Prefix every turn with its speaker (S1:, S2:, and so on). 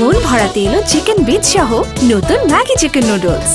S1: মন ভরাতে এলো চিকেন বীজ সহ নতুন ম্যাগি চিকেন নুডলস